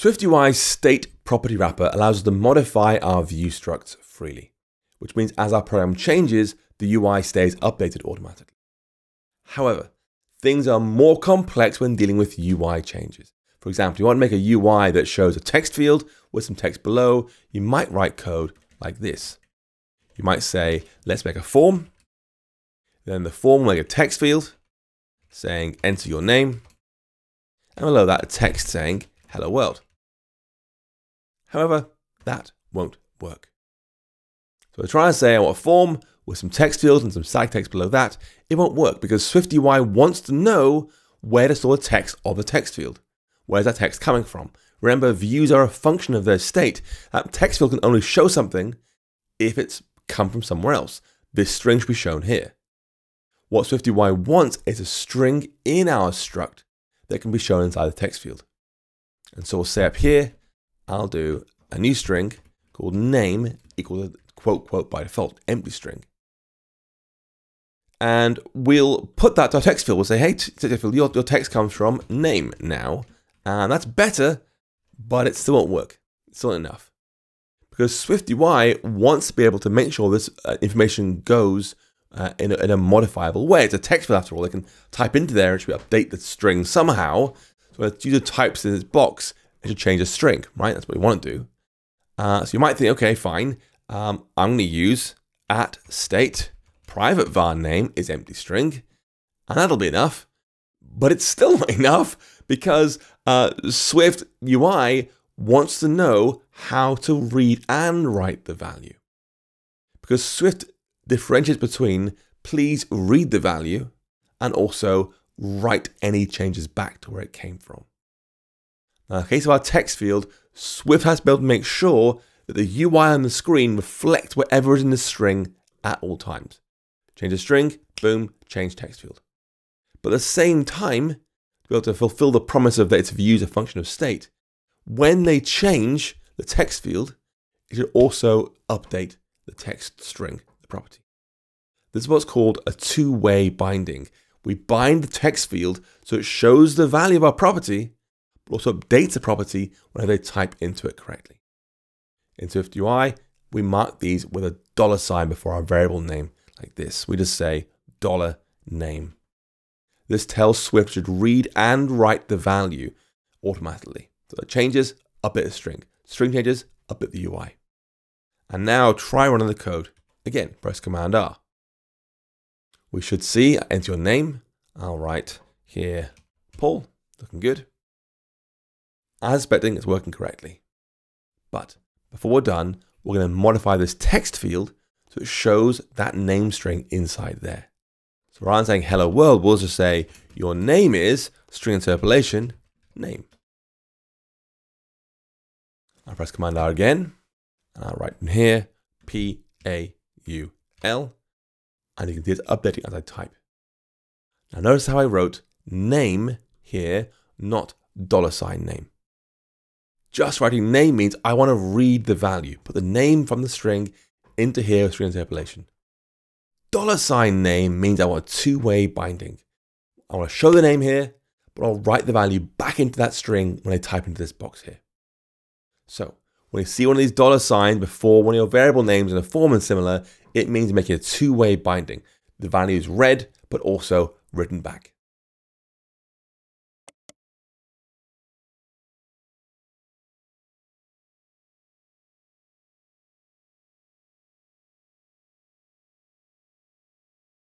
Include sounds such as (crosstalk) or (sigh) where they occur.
SwiftUI's state property wrapper allows us to modify our view structs freely, which means as our program changes, the UI stays updated automatically. However, things are more complex when dealing with UI changes. For example, you want to make a UI that shows a text field with some text below, you might write code like this. You might say, let's make a form. Then the form will make a text field saying enter your name. And below that, a text saying hello world. However, that won't work. So I try and say I want a form with some text fields and some static text below that. It won't work because SwiftUI wants to know where to store the text of the text field. Where's that text coming from? Remember, views are a function of their state. That text field can only show something if it's come from somewhere else. This string should be shown here. What SwiftUI wants is a string in our struct that can be shown inside the text field. And so we'll say up here, I'll do a new string called name equal to quote quote by default, empty string. And we'll put that to our text field. We'll say, hey, text field, your, your text comes from name now. And that's better, but it still won't work. It's still not enough. Because SwiftUI wants to be able to make sure this uh, information goes uh, in, a, in, a, modifiable way. It's a text field after all. They can type into there and should update the string somehow. So when the user types in this box, it should change a string, right? That's what we want to do. Uh, so you might think, okay, fine. Um, I'm going to use at state private var name is empty string, and that'll be enough. But it's still (laughs) not enough because uh, Swift UI wants to know how to read and write the value. Because Swift differentiates between please read the value and also write any changes back to where it came from. Now, in case of our text field, Swift has to be able to make sure that the UI on the screen reflects whatever is in the string at all times. Change the string, boom, change text field. But at the same time, to be able to fulfill the promise of that it's views a function of state, when they change the text field, it should also update the text string, the property. This is what's called a two-way binding. We bind the text field so it shows the value of our property, but also update the property whenever they type into it correctly. In SwiftUI, we mark these with a dollar sign before our variable name, like this. We just say dollar name. This tells Swift should read and write the value automatically. So it changes, update the string. String changes, update the UI. And now try running the code. Again, press Command R. We should see, enter your name. I'll write here, Paul, looking good. As expecting, it's working correctly. But before we're done, we're going to modify this text field so it shows that name string inside there. So rather than saying hello world, we'll just say your name is string interpolation name. I'll press Command R again, and I'll write in here P A U L, and you can see it's updating as I type. Now notice how I wrote name here, not dollar sign name. Just writing name means I want to read the value, put the name from the string into here with string interpolation. Dollar sign name means I want a two-way binding. I want to show the name here, but I'll write the value back into that string when I type into this box here. So when you see one of these dollar signs before one of your variable names in a form and similar, it means making a two-way binding. The value is read, but also written back.